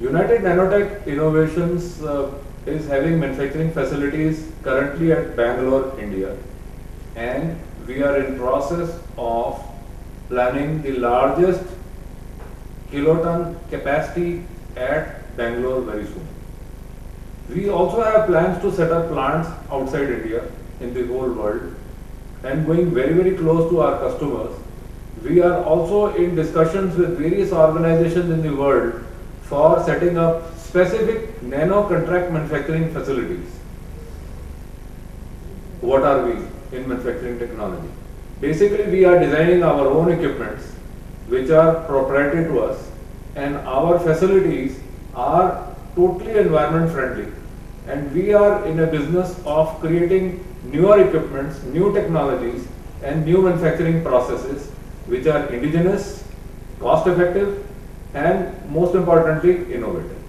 United Nanotech Innovations uh, is having manufacturing facilities currently at Bangalore, India, and we are in process of planning the largest kiloton capacity at Bangalore very soon. We also have plans to set up plants outside India in the whole world and going very very close to our customers. We are also in discussions with various organizations in the world for setting up specific nano contract manufacturing facilities. What are we in manufacturing technology? Basically, we are designing our own equipments which are proprietary to us and our facilities are totally environment friendly and we are in a business of creating newer equipments, new technologies and new manufacturing processes which are indigenous, cost effective and most importantly innovative.